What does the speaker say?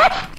What?